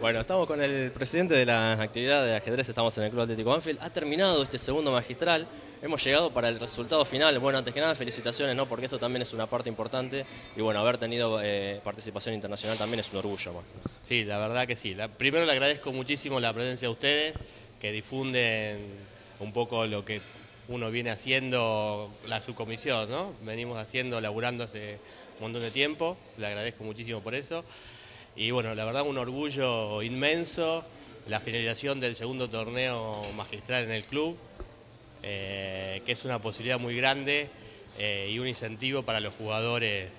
Bueno, estamos con el presidente de la actividad de ajedrez, estamos en el Club Atlético Banfield. Ha terminado este segundo magistral, hemos llegado para el resultado final. Bueno, antes que nada, felicitaciones, ¿no? Porque esto también es una parte importante y bueno, haber tenido eh, participación internacional también es un orgullo. ¿no? Sí, la verdad que sí. Primero le agradezco muchísimo la presencia de ustedes, que difunden un poco lo que uno viene haciendo, la subcomisión, ¿no? Venimos haciendo, laburando hace un montón de tiempo, le agradezco muchísimo por eso. Y bueno, la verdad un orgullo inmenso, la finalización del segundo torneo magistral en el club, eh, que es una posibilidad muy grande eh, y un incentivo para los jugadores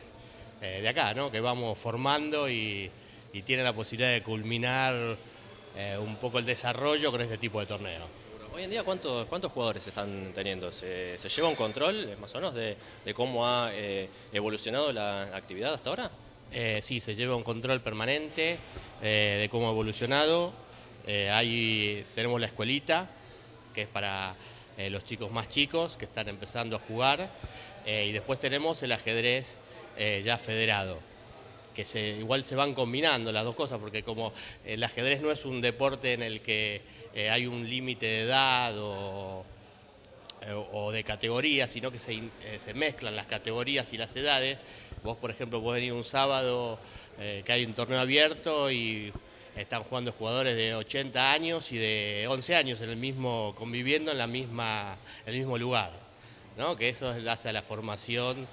eh, de acá, ¿no? que vamos formando y, y tienen la posibilidad de culminar un poco el desarrollo con este tipo de torneo. Hoy en día, ¿cuántos, cuántos jugadores están teniendo? ¿Se, lleva un control, más o menos, de cómo ha evolucionado la actividad hasta ahora? Eh, sí, se lleva un control permanente eh, de cómo ha evolucionado. Eh, ahí tenemos la escuelita, que es para los chicos más chicos que están empezando a jugar. y después tenemos el ajedrez ya federado, que se, igual se van combinando las dos cosas, porque como el ajedrez no es un deporte en el que hay un límite de edad o, de categoría, sino que se mezclan las categorías y las edades. Vos, por ejemplo, podés venir un sábado eh, que hay un torneo abierto y están jugando jugadores de 80 años y de 11 años en el mismo, conviviendo en la misma, el mismo lugar, ¿no? Que eso hace a la formación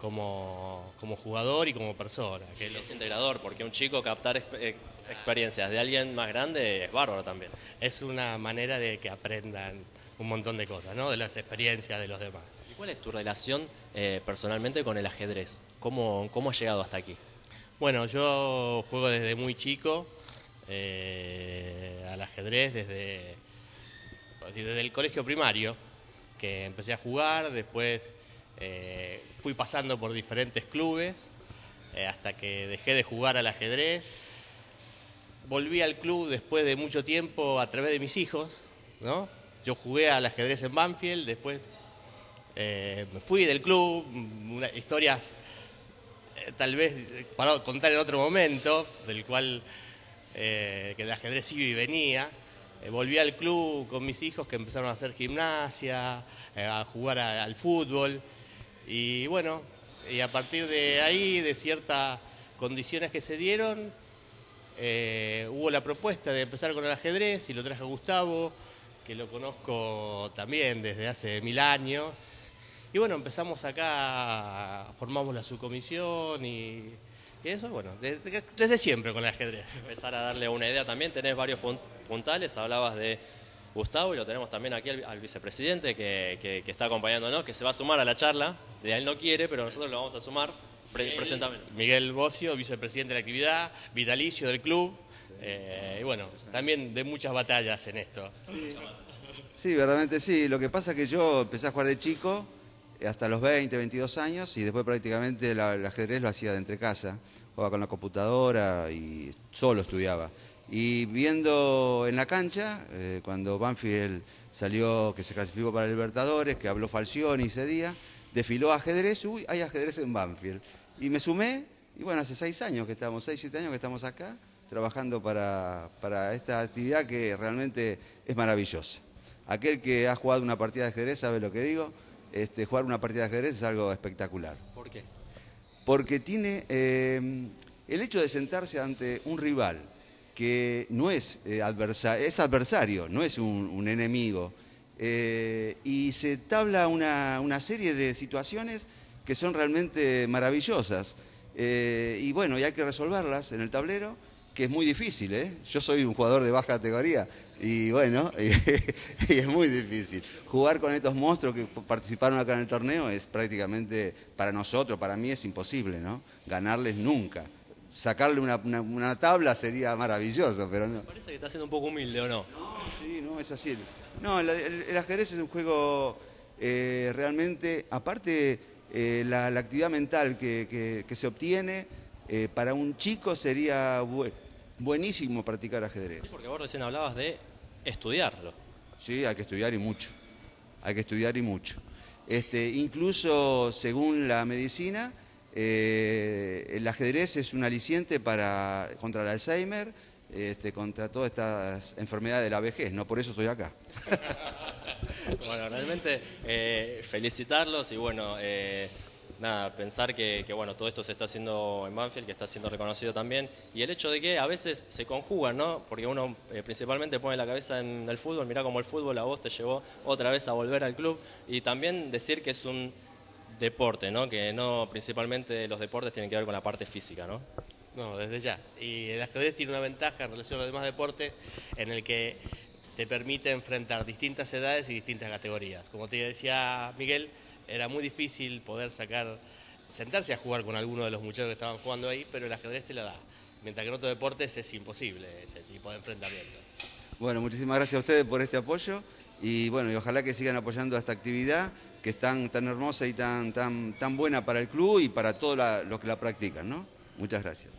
como, como jugador y como persona. Que es integrador, porque un chico captar eh, experiencias de alguien más grande es bárbaro también. Es una manera de que aprendan un montón de cosas, ¿no? De las experiencias de los demás. ¿Y cuál es tu relación eh, personalmente con el ajedrez? ¿Cómo, ¿Cómo has llegado hasta aquí? Bueno, yo juego desde muy chico eh, al ajedrez, desde, desde el colegio primario, que empecé a jugar, después eh, fui pasando por diferentes clubes eh, hasta que dejé de jugar al ajedrez. Volví al club después de mucho tiempo a través de mis hijos, ¿no? Yo jugué al ajedrez en Banfield, después me fui del club, historias eh, tal vez para contar en otro momento, del cual eh, que de ajedrez sí y venía. Eh, volví al club con mis hijos que empezaron a hacer gimnasia, a jugar al fútbol. Y bueno, y a partir de ahí, de ciertas condiciones que se dieron, hubo la propuesta de empezar con el ajedrez y lo traje a Gustavo, que lo conozco también desde hace mil años. Y bueno, empezamos acá, formamos la subcomisión y, eso, bueno, desde, siempre con el ajedrez. Empezar a darle una idea también, tenés varios puntales, hablabas de Gustavo y lo tenemos también aquí al, vicepresidente que, que, está acompañándonos, que se va a sumar a la charla, de él no quiere, pero nosotros lo vamos a sumar. Miguel Bocio, vicepresidente de la actividad, vitalicio del club, eh, y bueno, también de muchas batallas en esto. Sí. sí, verdaderamente sí. Lo que pasa es que yo empecé a jugar de chico hasta los 20, 22 años y después prácticamente el ajedrez lo hacía de entre casa, jugaba con la computadora y solo estudiaba. Y viendo en la cancha, eh, cuando Banfield salió, que se clasificó para Libertadores, que habló Falcioni ese día, desfiló ajedrez, uy, hay ajedrez en Banfield. Y me sumé, y bueno, hace seis años que estamos, seis, siete años que estamos acá, trabajando para, para esta actividad que realmente es maravillosa. Aquel que ha jugado una partida de ajedrez sabe lo que digo este, jugar una partida de ajedrez es algo espectacular. ¿Por qué? Porque tiene eh, el hecho de sentarse ante un rival que no es, eh, adversario, es adversario, no es un, enemigo, eh, y se tabla una, una, serie de situaciones que son realmente maravillosas. y bueno, y hay que resolverlas en el tablero, que es muy difícil. Yo soy un jugador de baja categoría y bueno, y, es muy difícil. Jugar con estos monstruos que participaron acá en el torneo es prácticamente, para nosotros, para mí es imposible, ¿no? Ganarles nunca. Sacarle una, tabla sería maravilloso, pero no. Parece que está siendo un poco humilde, ¿o no? No, sí, no, es así. No, el, ajedrez es un juego eh, realmente, aparte eh, la, actividad mental que, se obtiene, eh, para un chico sería buenísimo practicar ajedrez. Sí, porque vos recién hablabas de estudiarlo. Sí, hay que estudiar y mucho. Hay que estudiar y mucho. Este, incluso según la medicina, eh, el ajedrez es un aliciente para, contra el Alzheimer este, contra todas estas enfermedades de la vejez, no por eso estoy acá. bueno, realmente eh, felicitarlos y bueno, eh, nada, pensar que, bueno, todo esto se está haciendo en Banfield, que está siendo reconocido también, y el hecho de que a veces se conjugan, ¿no? Porque uno eh, principalmente pone la cabeza en el fútbol, mira cómo el fútbol a vos te llevó otra vez a volver al club, y también decir que es un deporte, ¿no? Que no, principalmente los deportes tienen que ver con la parte física, ¿no? No, desde ya. Y el ajedrez tiene una ventaja en relación a los demás deportes en el que te permite enfrentar distintas edades y distintas categorías. Como te decía Miguel, era muy difícil poder sacar, sentarse a jugar con alguno de los muchachos que estaban jugando ahí, pero el ajedrez te la da. Mientras que en otros deportes es imposible ese tipo de enfrentamiento. Bueno, muchísimas gracias a ustedes por este apoyo y bueno, y ojalá que sigan apoyando esta actividad que es tan, tan hermosa y tan, tan, tan buena para el club y para todos los que la practican, ¿no? Muchas gracias.